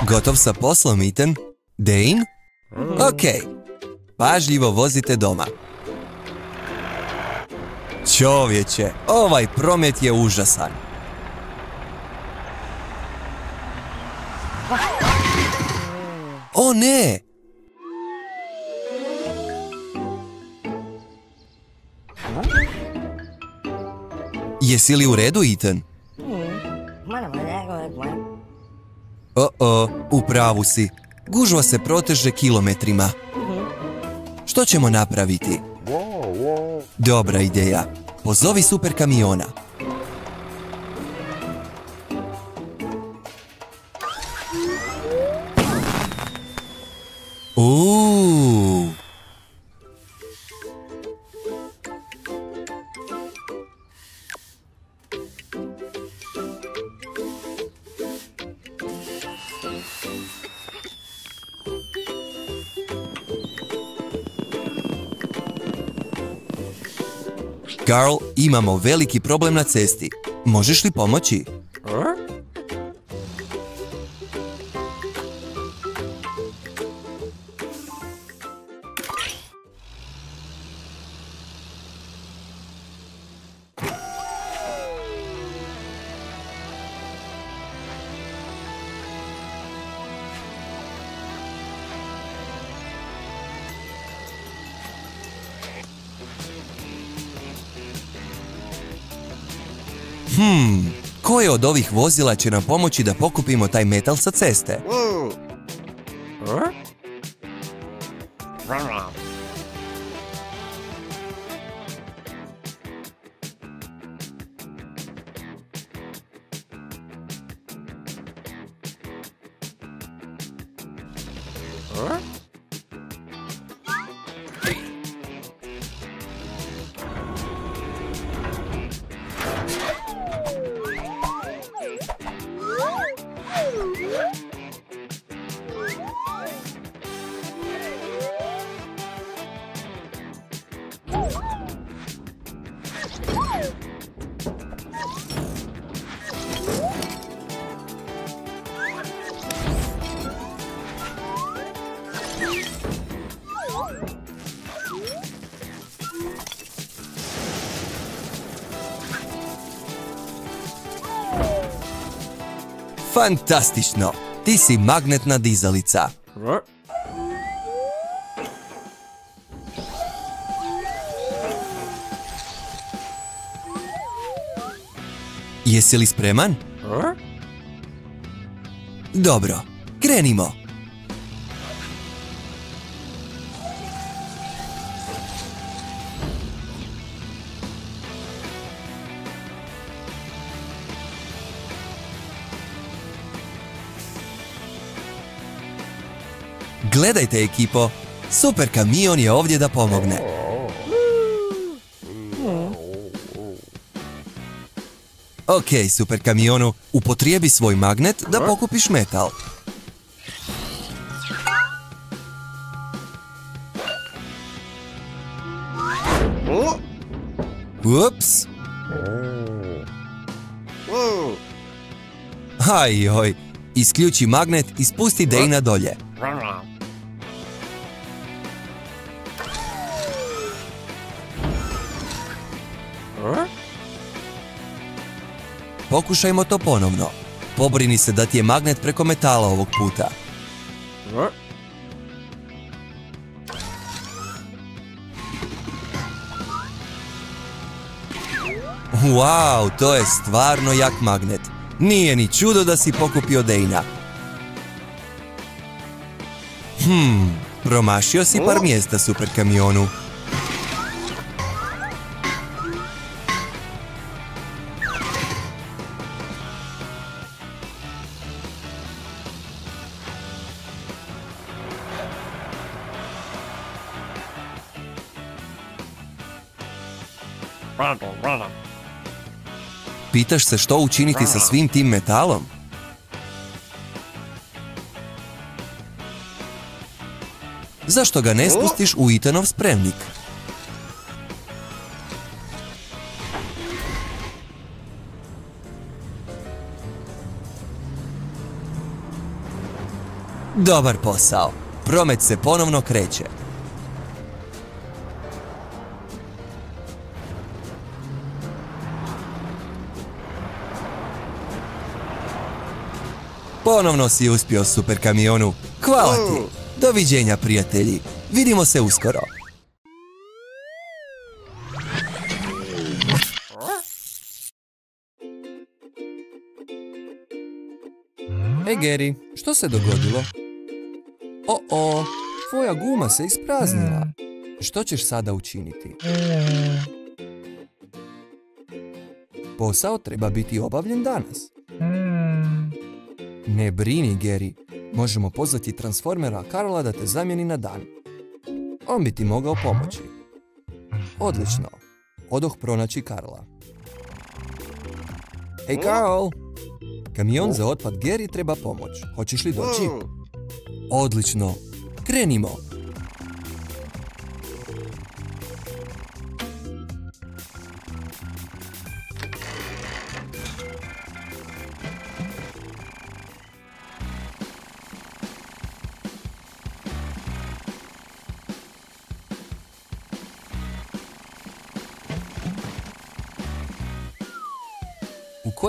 Gotov sa poslom, Ethan? Dane? Ok. Pažljivo vozite doma. Čovječe, ovaj promet je užasan. O ne! Jesi li u redu, Ethan? O-o, u pravu si. Gužva se proteže kilometrima. Što ćemo napraviti? Dobra ideja. Pozovi super kamiona. Carl, imamo veliki problem na cesti. Možeš li pomoći? Hmm, koje od ovih vozila će nam pomoći da pokupimo taj metal sa ceste? Fantastično! Ti si magnetna dizalica. Jesi li spreman? Dobro, krenimo. Gledajte ekipo, super kamion je ovdje da pomogne. Ok, super kamionu, upotrijebi svoj magnet da pokupiš metal. Ups! Aj joj, isključi magnet i spusti Dana dolje. Pokušajmo to ponovno. Pobrini se da ti je magnet preko metala ovog puta. Wow, to je stvarno jak magnet. Nije ni čudo da si pokupio Dejna. Hmm, promašio si par mjesta super kamionu. Pitaš se što učiniti sa svim tim metalom? Zašto ga ne spustiš u Itanov spremnik? Dobar posao. Promet se ponovno kreće. Ponovno si uspio super kamionu. Hvala ti. Doviđenja prijatelji. Vidimo se uskoro. E Geri, što se dogodilo? O-o, tvoja guma se ispraznila. Što ćeš sada učiniti? Posao treba biti obavljen danas. Ne brini, Geri. Možemo pozvati transformera Karola da te zamijeni na dan. On bi ti mogao pomoći. Odlično. Odoh pronaći Karla. Hej, Karl! Kamion za otpad Geri treba pomoć. Hoćeš li doći? Odlično. Krenimo.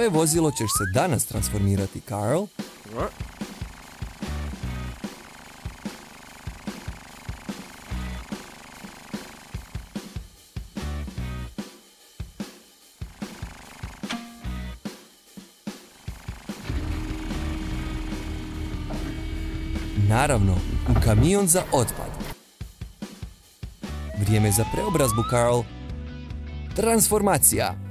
Koje vozilo ćeš se danas transformirati, Carl? Naravno, u kamion za otpad. Vrijeme za preobrazbu, Carl. Transformacija.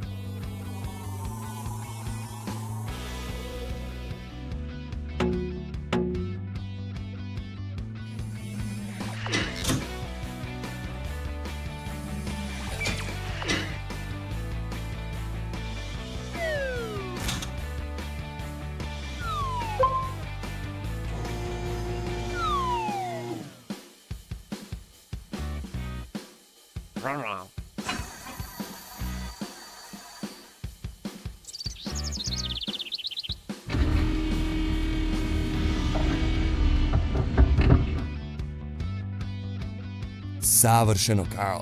Savršeno, Carl.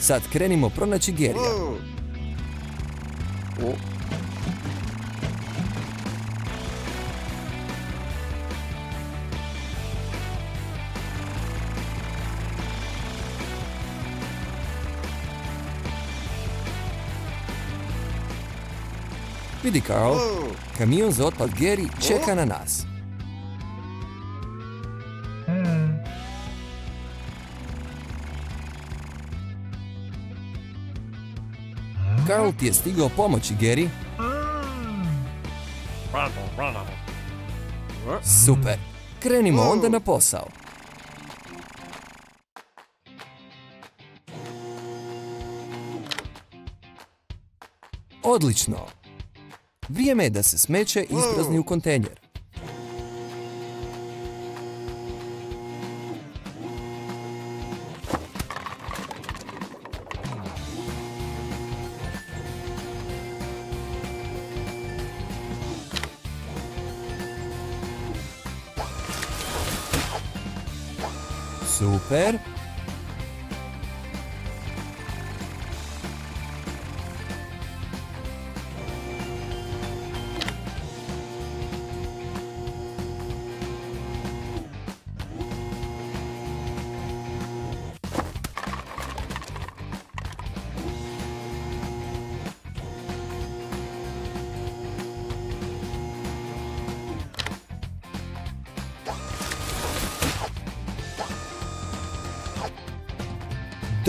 Sad krenimo pronaći Gerija. Vidi, Carl, kamion za otpad Geri čeka na nas. Ti je stigao pomoći, Geri. Super. Krenimo onda na posao. Odlično. Vrijeme je da se smeće isprazni u kontejner.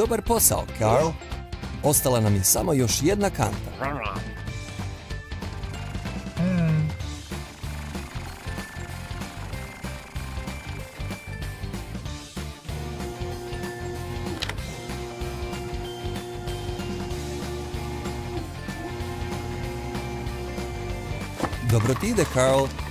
Dobar posao, Carl. Ostala nam je samo još jedna kanta. Dobro ti ide, Carl.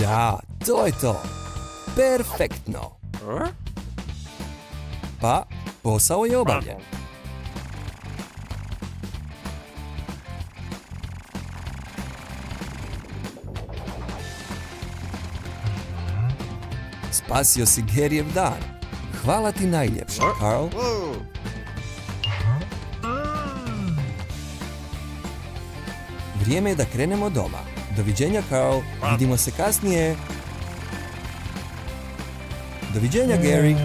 Da, to je to. Perfektno. Pa, posao je obavljen. Spasio si Gerijev dan. Hvala ti najljepše, Karl. Vrijeme je da krenemo doma. Doviđenja, Carl. Vidimo se kasnije. Doviđenja, Gary.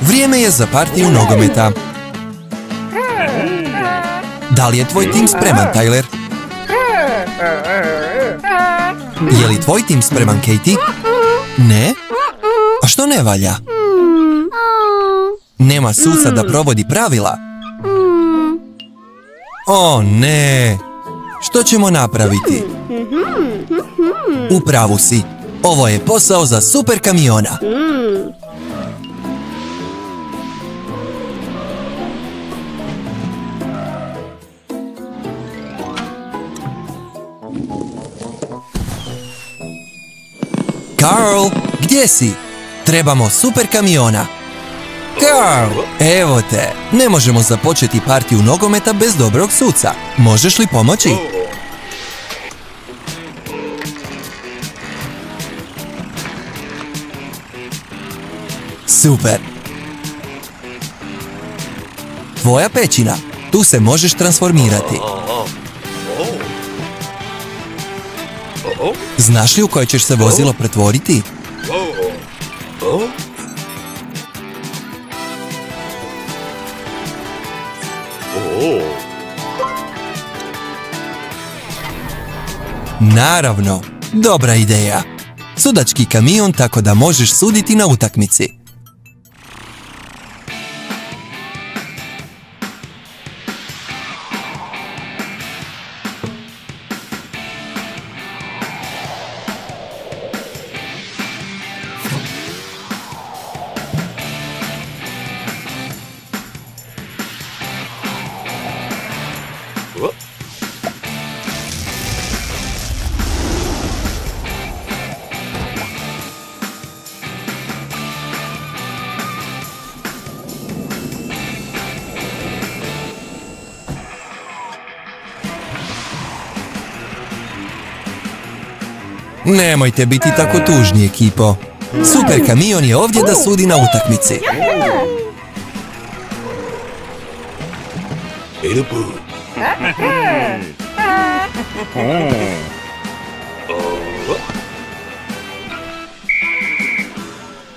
Vrijeme je za partiju nogometa. Da li je tvoj tim spreman, Tyler? Je li tvoj tim spreman, Katie? Ne? A što ne valja? Nema suca da provodi pravila. O ne! Što ćemo napraviti? U pravu si. Ovo je posao za super kamiona. Carl, gdje si? Trebamo super kamiona. Evo te. Ne možemo započeti partiju nogometa bez dobrog suca. Možeš li pomoći? Super. Tvoja pećina. Tu se možeš transformirati. Znaš li u koje ćeš se vozilo pretvoriti? Naravno, dobra ideja. Sudački kamion tako da možeš suditi na utakmici. Nemojte biti tako tužni, ekipo. Super kamion je ovdje da sudi na utakmici.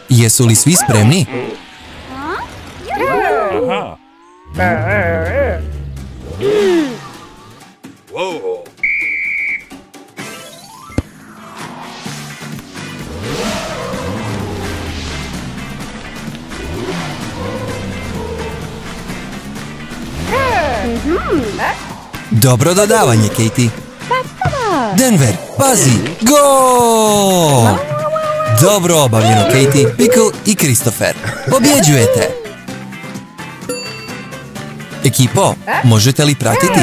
Jesu li svi spremni? Dobro dodavanje, Katie. Denver, pazi, gol! Dobro obavljeno, Katie, Pickle i Christopher. Pobjeđujete! Ekipo, možete li pratiti?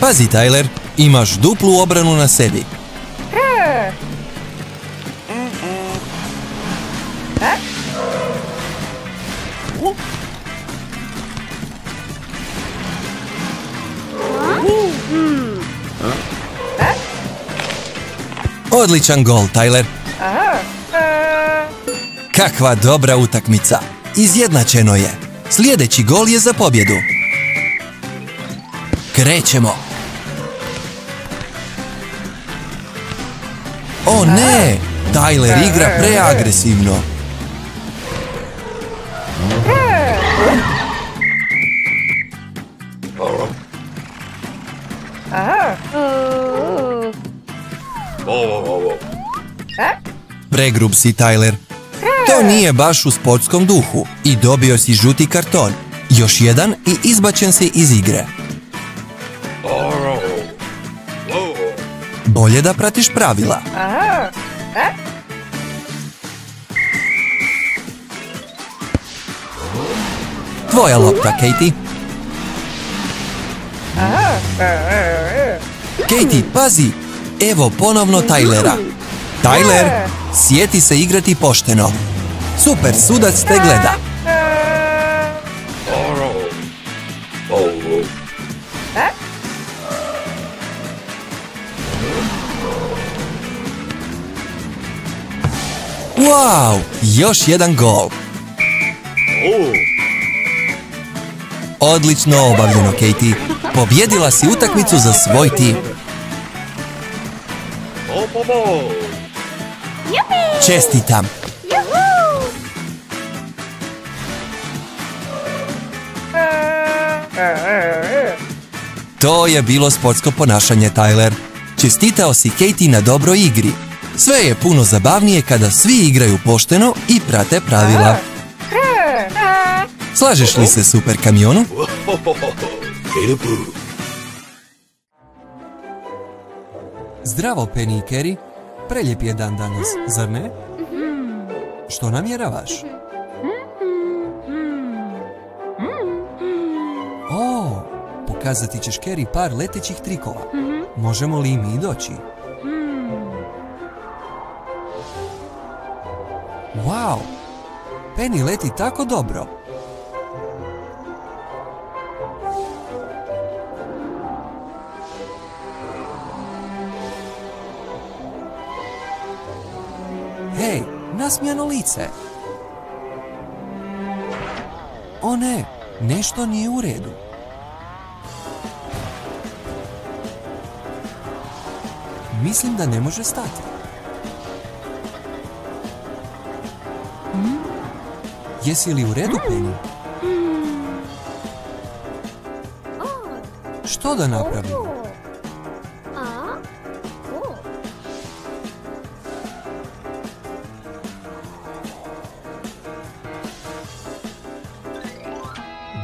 Pazi, Tyler, imaš duplu obranu na sebi. Odličan gol, Tyler. Kakva dobra utakmica. Izjednačeno je. Sljedeći gol je za pobjedu. Krećemo. O ne! Tyler igra preagresivno. Pregrub si, Tyler. To nije baš u sportskom duhu i dobio si žuti karton. Još jedan i izbačen si iz igre. Bolje da pratiš pravila. Tvoja lopta, Katie. Katie, pazi! Evo ponovno Tylera. Tyler, sjeti se igrati pošteno. Super, sudac te gleda. Wow, još jedan gol. Odlično obavljeno, Katie. Pobjedila si utakmicu za svoj tim. Čestitam. To je bilo sportsko ponašanje, Tyler. Čestitao si Katie na dobroj igri. Sve je puno zabavnije kada svi igraju pošteno i prate pravila. Slažeš li se super kamionu? Zdravo, Penny i Kerry. Prelijep je dan danas, zar ne? Što namjeravaš? O, pokazati ćeš Kerry par letećih trikova. Možemo li i mi doći? Wow! Penny leti tako dobro. Hej, nasmijano lice. O ne, nešto nije u redu. Mislim da ne može stati. Jesi li u redu, Penny? Što da napravim?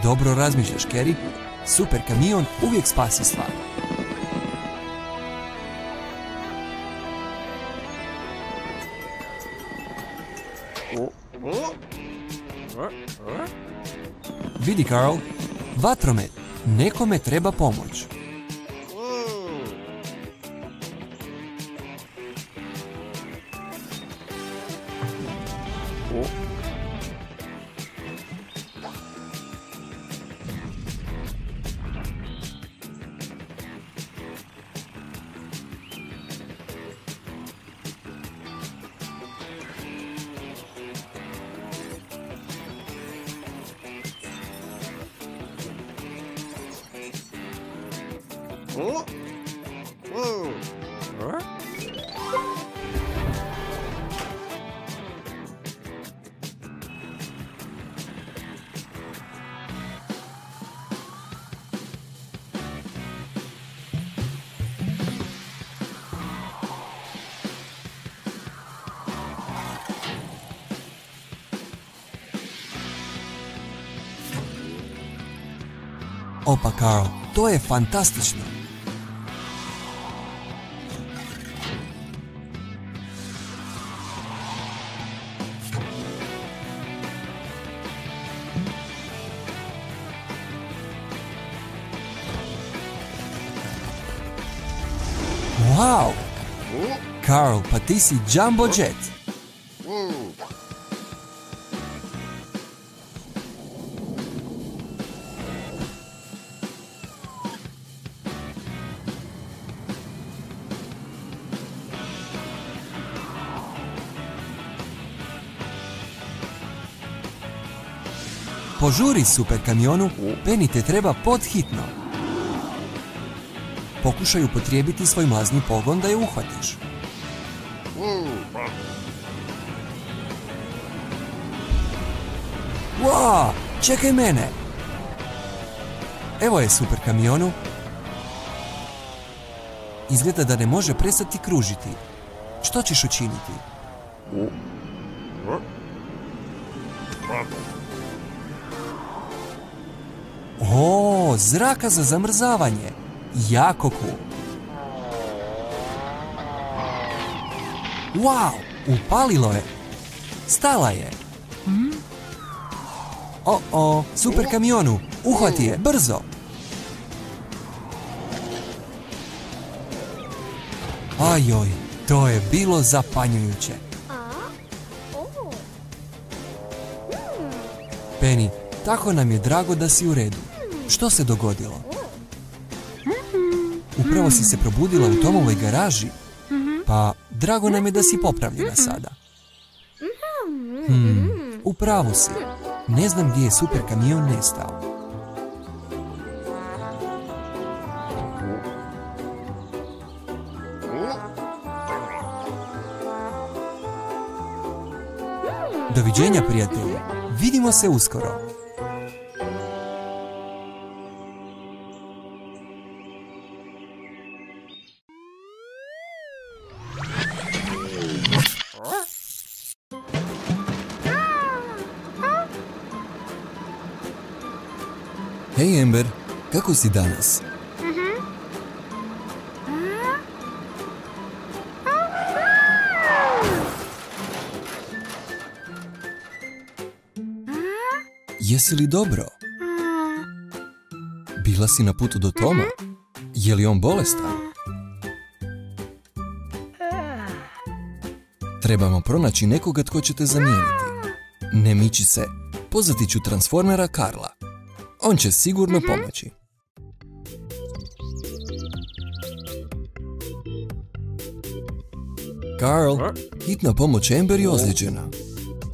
Dobro razmišljaš, Kerry. Super kamion uvijek spasi stvar. Vidi, Carl, vatromet, nekome treba pomoć. Opa, Carl, to je fantastično. Wow! Carl, pa ti si Jumbo Jet. Požuri super kamionu, Penny te treba podhitno. Pokušaj upotrijebiti svoj mlazni pogon da je uhvatiš. Wow, čekaj mene! Evo je super kamionu. Izgleda da ne može prestati kružiti. Što ćeš učiniti? O, zraka za zamrzavanje. Jako cool. Wow, upalilo je. Stala je. O, o, super kamionu. Uhvati je, brzo. Ajoj, to je bilo zapanjujuće. Penny, tako nam je drago da si u redu. Što se dogodilo? Upravo si se probudila u Tomovoj garaži. Pa, drago nam je da si popravljena sada. Hmm, u pravu si. Ne znam gdje je super kamion nestao. Doviđenja, prijatelji. Vidimo se uskoro. Kako si danas? Jesi li dobro? Bila si na putu do Toma? Je li on bolestan? Trebamo pronaći nekoga tko će te zamijeniti. Ne miči se, pozvati ću transformera Karla. On će sigurno pomoći. Karl, hitna pomoć Amber je ozlijeđena.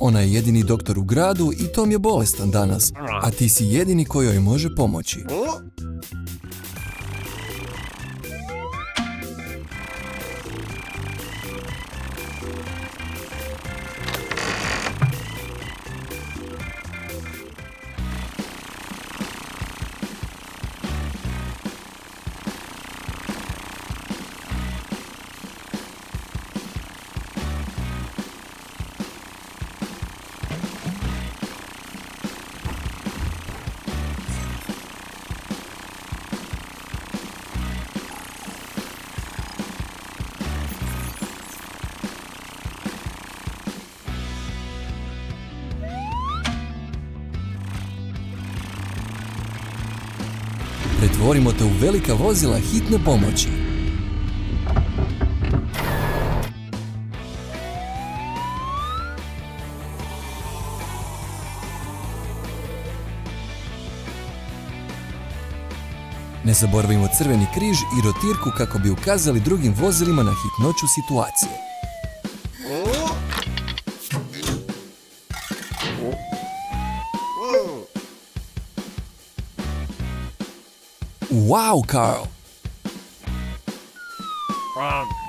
Ona je jedini doktor u gradu i Tom je bolestan danas, a ti si jedini koji joj može pomoći. Pretvorimo te u velika vozila hitne pomoći. Ne zaboravimo crveni križ i rotirku kako bi ukazali drugim vozilima na hitnoću situacije. Wow, Carl! U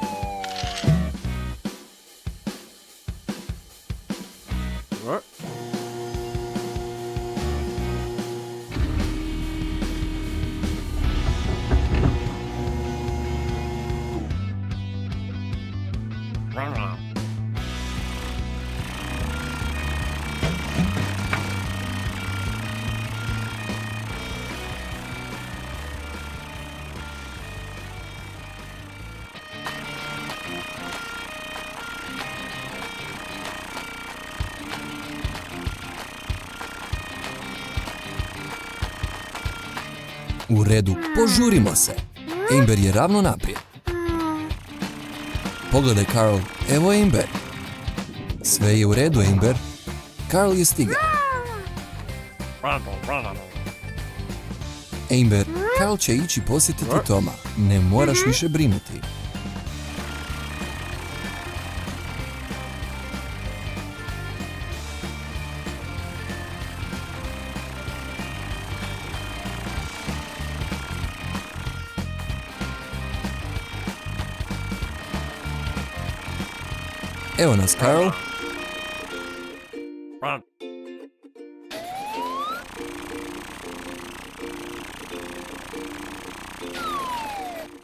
redu, požurimo se. Amber je ravno naprijed. Pogledaj, Carl, evo Amber. Sve je u redu, Amber. Carl je stigao. Amber, Carl će ići posjetiti Toma. Ne moraš više brinuti. Evo nas, Carl.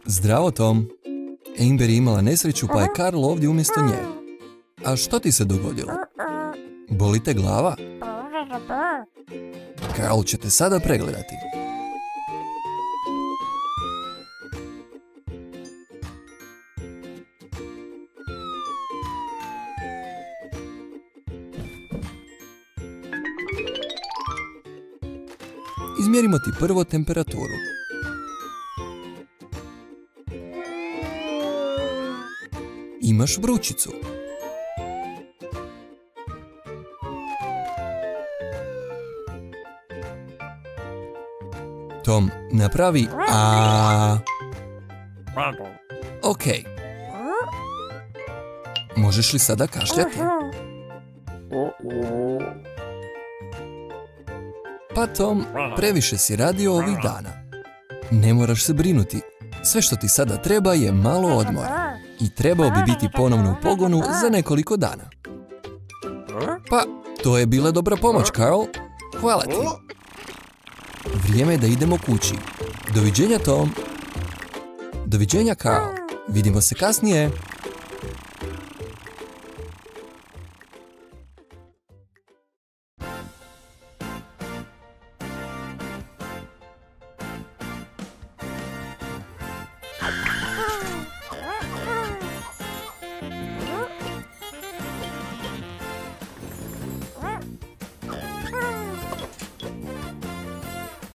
Zdravo, Tom. Amber je imala nesreću pa je Carl ovdje umjesto nje. A što ti se dogodilo? Boli te glava? Carl će te sada pregledati. Izmjerimo ti prvo temperaturu. imaš vrućicu. Tom, napravi a... Ok. Možeš li sada kašljati? Pa Tom, previše si radio ovih dana. Ne moraš se brinuti. Sve što ti sada treba je malo odmora. I trebao bi biti ponovno u pogonu za nekoliko dana. Pa, to je bila dobra pomoć, Carl. Hvala ti. Vrijeme je da idemo kući. Doviđenja, Tom. Doviđenja, Carl. Vidimo se kasnije.